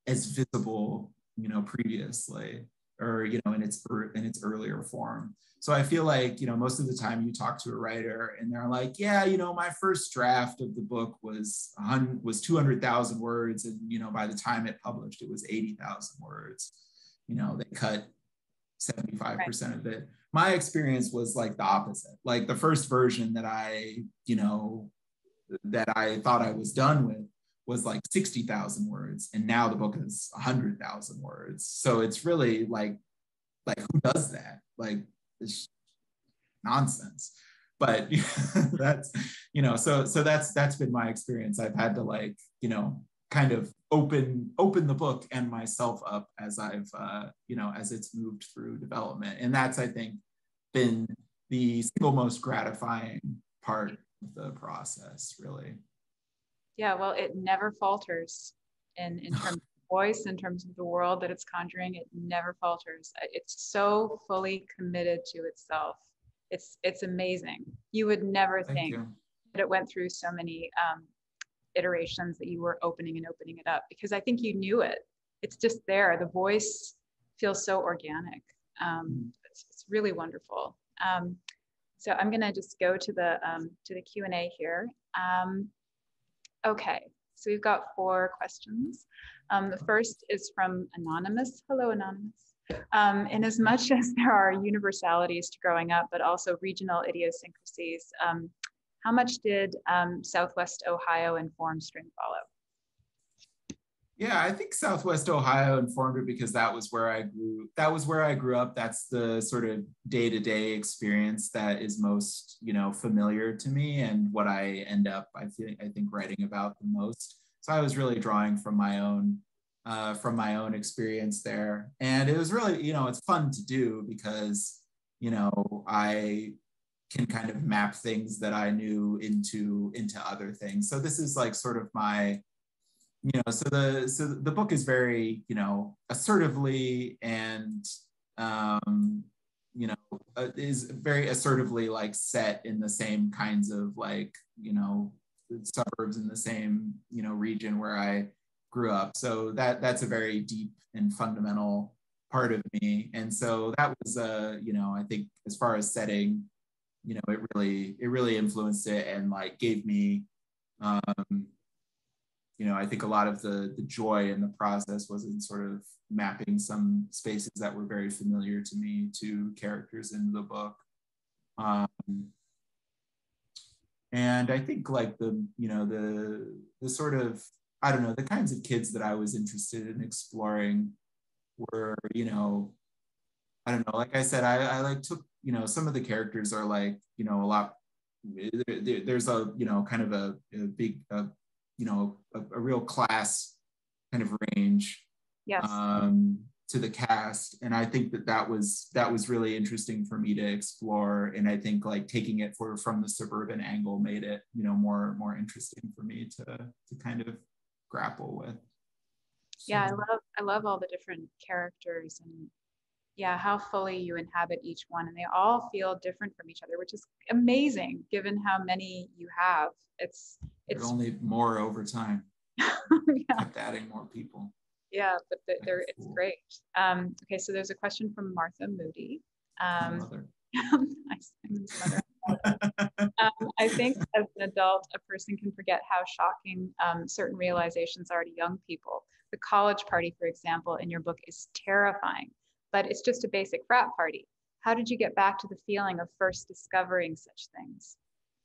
as visible you know previously or you know in its er, in its earlier form so I feel like, you know, most of the time you talk to a writer and they're like, yeah, you know, my first draft of the book was was 200,000 words. And, you know, by the time it published, it was 80,000 words. You know, they cut 75% right. of it. My experience was like the opposite. Like the first version that I, you know, that I thought I was done with was like 60,000 words. And now the book is 100,000 words. So it's really like, like who does that? Like it's nonsense but that's you know so so that's that's been my experience i've had to like you know kind of open open the book and myself up as i've uh, you know as it's moved through development and that's i think been the single most gratifying part of the process really yeah well it never falters in in terms of voice in terms of the world that it's conjuring it never falters. It's so fully committed to itself. It's it's amazing. You would never Thank think you. that it went through so many um, iterations that you were opening and opening it up because i think you knew it. It's just there. The voice feels so organic. Um, mm-hmm. it's, it's, really wonderful. Um, so i'm going to just go to the um, to the q&a here. Um, okay so we've got four questions. Um, the first is from Anonymous. Hello, Anonymous. Um, in as much as there are universalities to growing up, but also regional idiosyncrasies, um, how much did um, Southwest Ohio inform String Follow? Yeah, I think Southwest Ohio informed it because that was where I grew. That was where I grew up. That's the sort of day-to-day experience that is most, you know, familiar to me and what I end up, I feel, I think, writing about the most. So I was really drawing from my own, uh, from my own experience there, and it was really, you know, it's fun to do because, you know, I can kind of map things that I knew into into other things. So this is like sort of my you know so the so the book is very you know assertively and um you know uh, is very assertively like set in the same kinds of like you know suburbs in the same you know region where I grew up. So that that's a very deep and fundamental part of me. And so that was uh, you know, I think as far as setting, you know, it really it really influenced it and like gave me um, you know, I think a lot of the the joy in the process was in sort of mapping some spaces that were very familiar to me to characters in the book. Um, and I think like the, you know, the the sort of, I don't know, the kinds of kids that I was interested in exploring were, you know, I don't know, like I said, I, I like took, you know, some of the characters are like, you know, a lot, there's a, you know, kind of a, a big, a you know a, a real class kind of range yes. um, to the cast and i think that that was that was really interesting for me to explore and i think like taking it for from the suburban angle made it you know more more interesting for me to to kind of grapple with so. yeah i love i love all the different characters and yeah how fully you inhabit each one and they all feel different from each other which is amazing given how many you have it's it's only more over time yeah. kept adding more people yeah but they're, it's great um, okay so there's a question from martha moody um, um, I think as an adult, a person can forget how shocking um, certain realizations are to young people. The college party, for example, in your book is terrifying but it's just a basic frat party. How did you get back to the feeling of first discovering such things?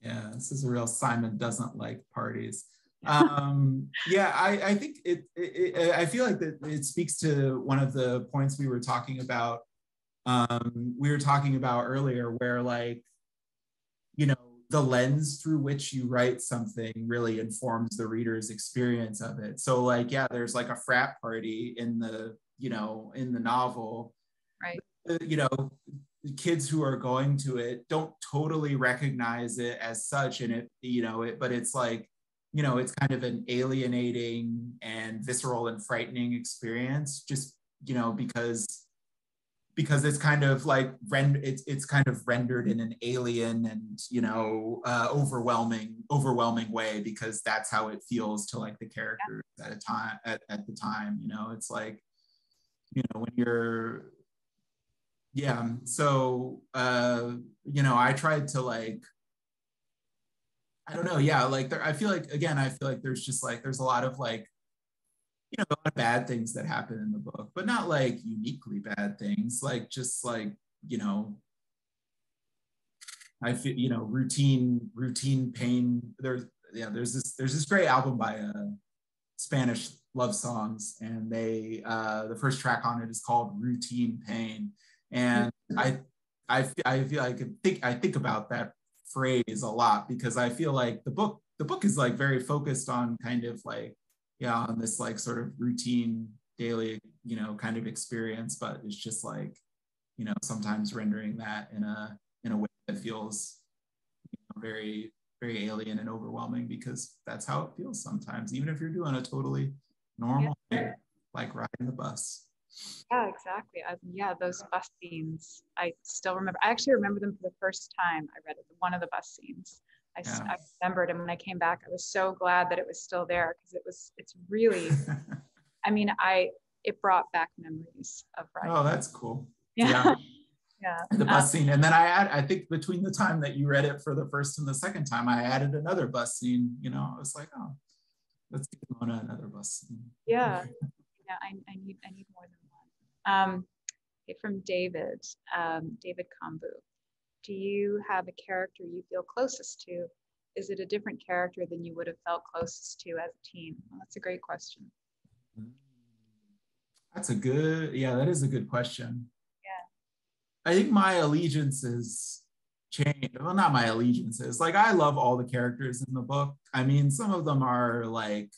Yeah, this is a real Simon doesn't like parties. um, yeah, I, I think it, it, it, I feel like that it speaks to one of the points we were talking about. Um, we were talking about earlier, where like, you know, the lens through which you write something really informs the reader's experience of it. So, like, yeah, there's like a frat party in the, you know, in the novel, right you know kids who are going to it don't totally recognize it as such and it you know it but it's like you know it's kind of an alienating and visceral and frightening experience just you know because because it's kind of like rend it's it's kind of rendered in an alien and you know uh, overwhelming overwhelming way because that's how it feels to like the characters at a time at, at the time you know? It's like you know when you're yeah so uh you know i tried to like i don't know yeah like there i feel like again i feel like there's just like there's a lot of like you know a lot of bad things that happen in the book but not like uniquely bad things like just like you know i feel you know routine routine pain there's yeah there's this there's this great album by uh spanish love songs and they uh the first track on it is called routine pain and mm-hmm. I, I, I feel I can think I think about that phrase a lot because I feel like the book the book is like very focused on kind of like yeah on this like sort of routine daily you know kind of experience but it's just like you know sometimes rendering that in a in a way that feels you know, very very alien and overwhelming because that's how it feels sometimes even if you're doing a totally normal yeah. thing like riding the bus yeah, exactly. I, yeah, those bus scenes, I still remember. I actually remember them for the first time I read it, one of the bus scenes. I, yeah. I remembered, and when I came back, I was so glad that it was still there because it was. It's really. I mean, I it brought back memories of writing. Oh, that's cool. Yeah. yeah. yeah. The bus um, scene, and then I add. I think between the time that you read it for the first and the second time, I added another bus scene. You know, I was like, oh, let's get on another bus scene. Yeah. yeah, I, I need I need more than um, okay, from David, um, David Kambu. Do you have a character you feel closest to? Is it a different character than you would have felt closest to as a teen? Well, that's a great question. That's a good, yeah, that is a good question. Yeah. I think my allegiances change. Well, not my allegiances. Like I love all the characters in the book. I mean, some of them are like,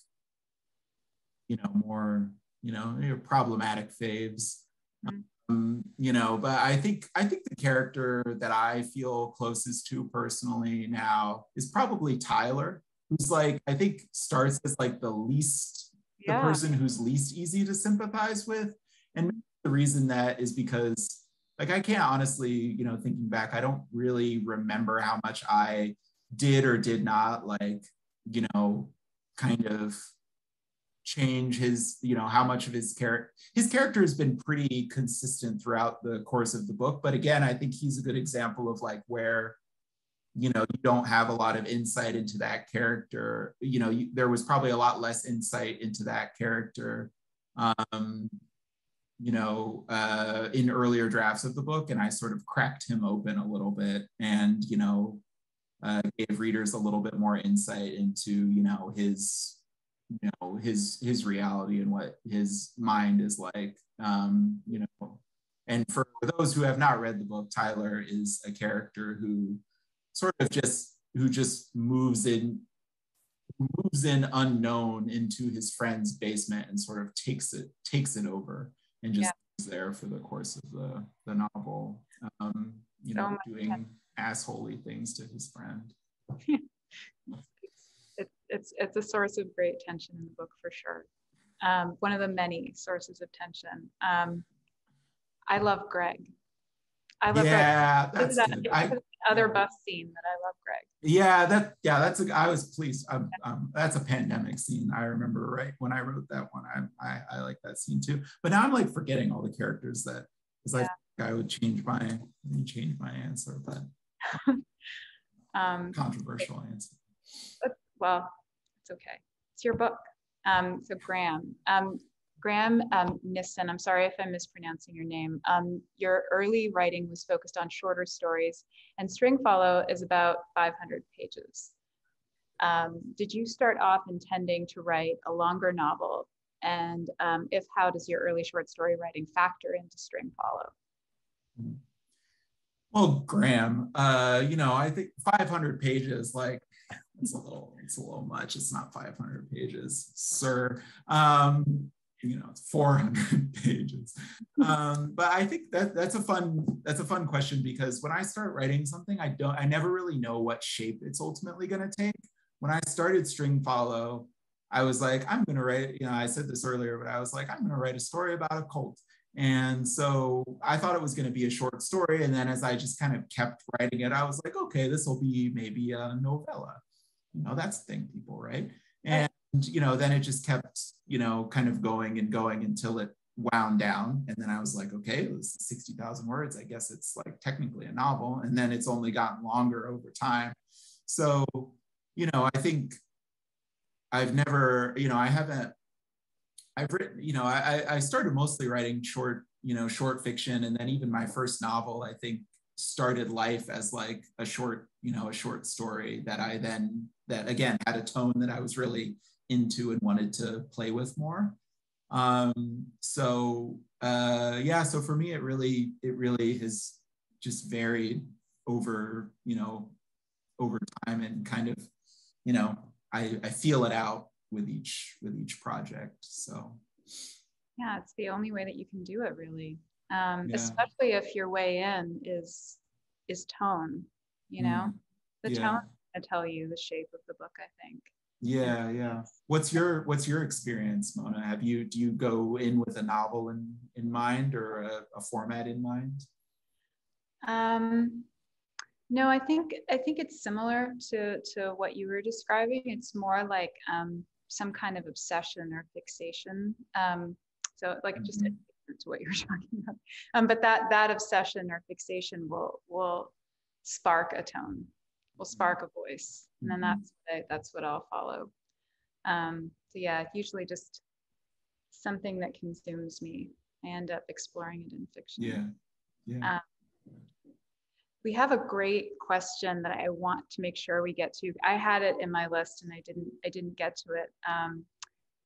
you know, more you know, your problematic faves. Mm-hmm. Um, you know, but I think I think the character that I feel closest to personally now is probably Tyler, who's like I think starts as like the least yeah. the person who's least easy to sympathize with, and the reason that is because like I can't honestly, you know, thinking back, I don't really remember how much I did or did not like you know, kind of change his, you know, how much of his character, his character has been pretty consistent throughout the course of the book. But again, I think he's a good example of like where, you know, you don't have a lot of insight into that character. You know, you, there was probably a lot less insight into that character, um, you know, uh, in earlier drafts of the book. And I sort of cracked him open a little bit and, you know, uh, gave readers a little bit more insight into, you know, his you know his his reality and what his mind is like um you know. And for those who have not read the book tyler is a character who sort of just who just moves in moves in unknown into his friend's basement and sort of takes it takes it over and just yeah. is there for the course of the the novel um you know doing assholey things to his friend it's it's a source of great tension in the book for sure. Um, one of the many sources of tension. Um, I love Greg. I love yeah, Greg. that's that. I, other bus scene that I love Greg. Yeah, that yeah, that's a. I was pleased. Um, um, that's a pandemic scene. I remember right when I wrote that one. I I, I like that scene too. But now I'm like forgetting all the characters that because yeah. I I would change my change my answer, but um, controversial answer. But, well, okay. It's your book. Um, so Graham, um, Graham um, Nissen, I'm sorry if I'm mispronouncing your name. Um, your early writing was focused on shorter stories and String Follow is about 500 pages. Um, did you start off intending to write a longer novel? And um, if how does your early short story writing factor into String Follow? Well, Graham, uh, you know, I think 500 pages, like it's a little it's a little much. It's not 500 pages sir. Um you know it's 400 pages. Um but i think that that's a fun that's a fun question because when i start writing something i don't i never really know what shape it's ultimately going to take. When i started string follow i was like i'm going to write you know i said this earlier but i was like i'm going to write a story about a cult. And so I thought it was going to be a short story. And then as I just kind of kept writing it, I was like, okay, this will be maybe a novella you know that's the thing people right? And you know then it just kept you know kind of going and going until it wound down. And then i was like okay it was 60000 words. I guess it's like technically a novel. And then it's only gotten longer over time. So you know i think i've never you know i haven't i've written you know i i started mostly writing short you know short fiction. And then even my first novel i think started life as like a short you know a short story that i then that again had a tone that I was really into and wanted to play with more. Um, so uh, yeah, so for me, it really it really has just varied over you know over time and kind of you know I, I feel it out with each with each project. So yeah, it's the only way that you can do it really. Um, yeah. especially if your way in is is tone, you know, mm. the yeah. tone to tell you the shape of the book, I think. Yeah, yeah. What's your what's your experience, Mona? Have you do you go in with a novel in in mind or a, a format in mind? Um, no, I think I think it's similar to to what you were describing. It's more like um, some kind of obsession or fixation. Um, so like mm-hmm. just to what you're talking about. Um, but that that obsession or fixation will will spark a tone will spark a voice. And then mm-hmm. that's what I, that's what i'll follow. Um, so yeah usually just something that consumes me. I end up exploring it in fiction. Yeah yeah. Um, we have a great question that i want to make sure we get to. I had it in my list and i didn't i didn't get to it. Um,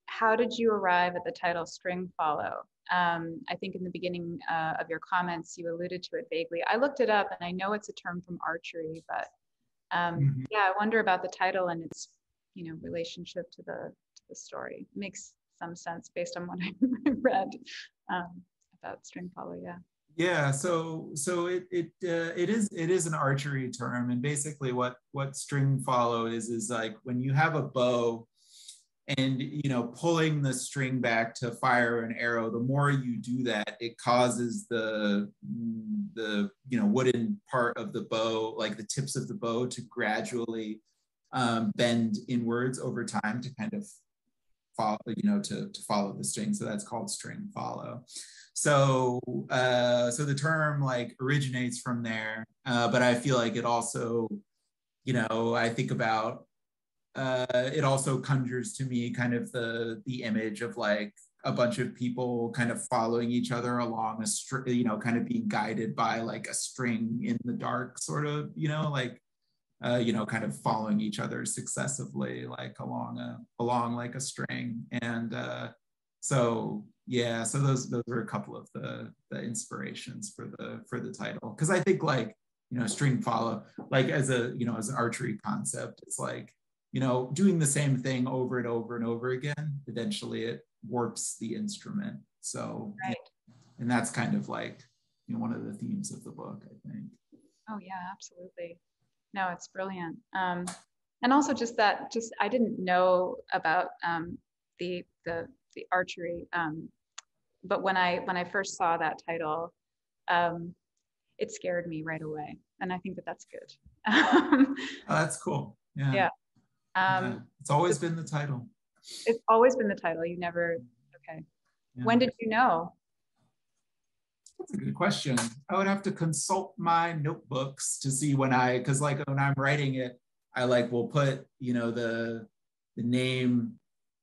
how did you arrive at the title string follow um, I think in the beginning uh, of your comments, you alluded to it vaguely. I looked it up and I know it's a term from archery, but um, mm-hmm. yeah i wonder about the title and its you know relationship to the to the story it makes some sense based on what i read um, about string follow yeah yeah so so it it uh, it is it is an archery term and basically what what string follow is is like when you have a bow and you know pulling the string back to fire an arrow the more you do that it causes the the you know wooden part of the bow like the tips of the bow to gradually um, bend inwards over time to kind of follow, you know, to, to follow the string. So that's called string follow. So, uh, so the term like originates from there, uh, but I feel like it also, you know, I think about uh, it also conjures to me kind of the the image of like a bunch of people kind of following each other along a string, you know, kind of being guided by like a string in the dark, sort of, you know, like uh, you know, kind of following each other successively, like along a along like a string. And uh, so yeah, so those those were a couple of the the inspirations for the for the title. Because I think like you know, string follow, like as a you know as an archery concept, it's like you know doing the same thing over and over and over again. Eventually, it warps the instrument. So, right. and that's kind of like you know one of the themes of the book, I think. Oh yeah, absolutely no, it's brilliant. Um, and also just that, just I didn't know about um, the the the archery, um, but when I when I first saw that title, um, it scared me right away, and I think that that's good. oh, that's cool. Yeah. Yeah. Um, yeah. It's always been the title. It's always been the title. You never. Okay. Yeah. When did you know? That's a good question. I would have to consult my notebooks to see when I, because like when I'm writing it, I like will put, you know, the the name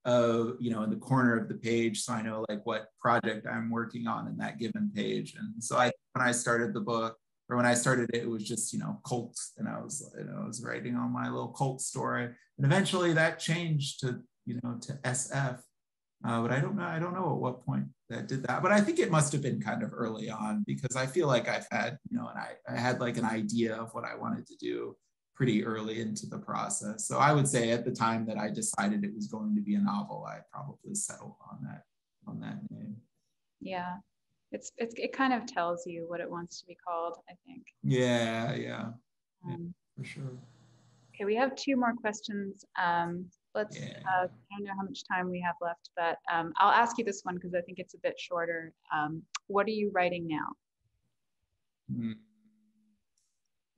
of, you know, in the corner of the page, so I know like what project I'm working on in that given page. And so I, when I started the book, or when I started it, it was just, you know, cult, and I was, you know, I was writing on my little cult story, and eventually that changed to, you know, to SF. Uh, but I don't know. I don't know at what point that did that. But I think it must have been kind of early on because I feel like I've had, you know, and I, I had like an idea of what I wanted to do pretty early into the process. So I would say at the time that I decided it was going to be a novel, I probably settled on that on that name. Yeah. It's, it's it kind of tells you what it wants to be called, I think. Yeah, yeah. Um, yeah for sure. Okay, we have two more questions. Um, let's yeah. uh, i don't know how much time we have left but um, i'll ask you this one because i think it's a bit shorter um, what are you writing now hmm.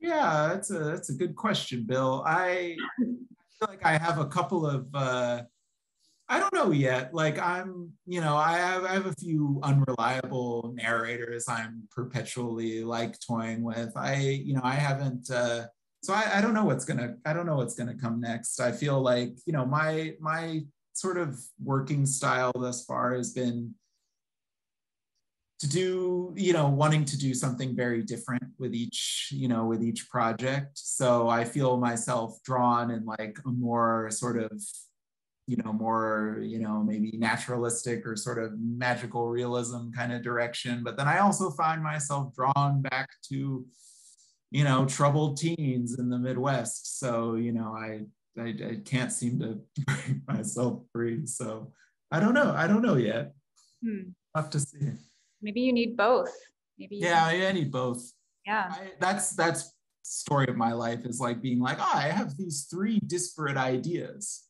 yeah that's a that's a good question bill i feel like i have a couple of uh, I don't know yet. Like I'm, you know, I have I have a few unreliable narrators I'm perpetually like toying with. I, you know, I haven't uh so I, I don't know what's gonna I don't know what's gonna come next. I feel like you know my my sort of working style thus far has been to do you know wanting to do something very different with each you know with each project so i feel myself drawn in like a more sort of you know more you know maybe naturalistic or sort of magical realism kind of direction but then i also find myself drawn back to you know, troubled teens in the Midwest. So, you know, I, I, I can't seem to break myself free. So I don't know. I don't know yet. Hmm. Have to see. Maybe you need both. Maybe. yeah, I need both. Yeah. I, that's, that's story of my life is like being like, oh, I have these three disparate ideas,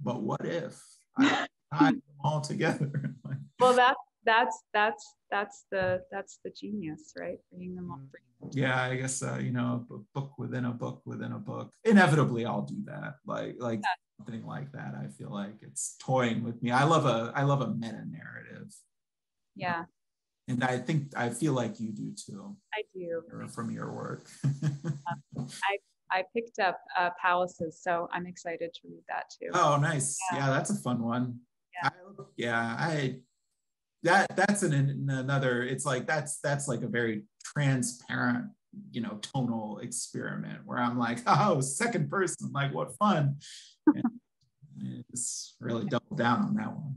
but what if I tie them all together? well, that's, that's, that's, that's the, that's the genius, right? Bringing them all, bringing yeah i guess uh, you know a book within a book within a book. Inevitably i'll do that. Like like yeah. something like that i feel like it's toying with me. I love a i love a meta narrative yeah. And i think i feel like you do too. I do. From your work. I i picked up uh, palaces so i'm excited to read that too. Oh nice. Yeah, yeah that's a fun one. Yeah. I, yeah I that that's an, another it's like that's that's like a very transparent you know tonal experiment where i'm like oh second person like what fun. And just really double down on that one.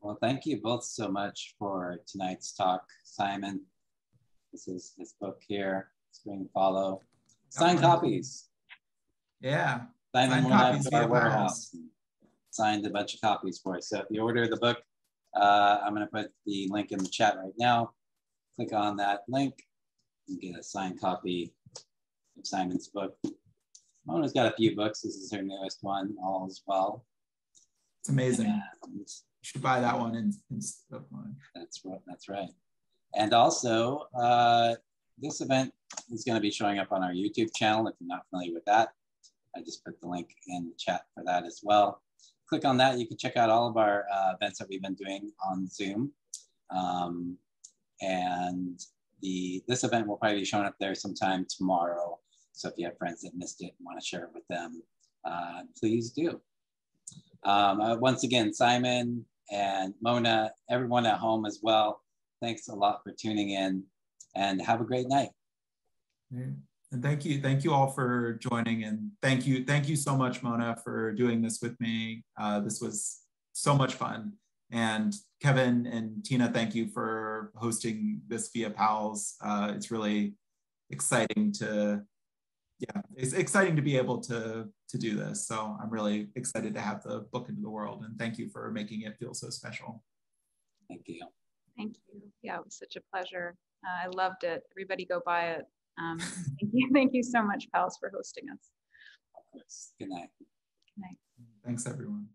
Well thank you both so much for tonight's talk simon. This is his book here string follow signed copies yeah simon will have our warehouse signed a bunch of copies for us. So if you order the book, uh, I'm going to put the link in the chat right now. Click on that link and get a signed copy of Simon's book. Mona's got a few books. This is her newest one, All's Well. It's amazing. And you should buy that one instead of mine. That's right. That's right. And also, uh, this event is going to be showing up on our YouTube channel if you're not familiar with that. I just put the link in the chat for that as well. Click on that. You can check out all of our uh, events that we've been doing on Zoom. Um, and the this event will probably be showing up there sometime tomorrow. So if you have friends that missed it and want to share it with them, uh, please do. Um, uh, once again, Simon and Mona, everyone at home as well, thanks a lot for tuning in and have a great night. And thank you, thank you all for joining, and thank you, thank you so much, Mona, for doing this with me. Uh, this was so much fun. And Kevin and Tina, thank you for hosting this via Powell's. Uh, it's really exciting to, yeah, it's exciting to be able to to do this. So I'm really excited to have the book into the world, and thank you for making it feel so special. Thank you. Thank you. Yeah, it was such a pleasure. Uh, I loved it. Everybody go buy it. Um, thank you. Thank you so much, Powell's, for hosting us. Good night. Good night. Thanks, everyone.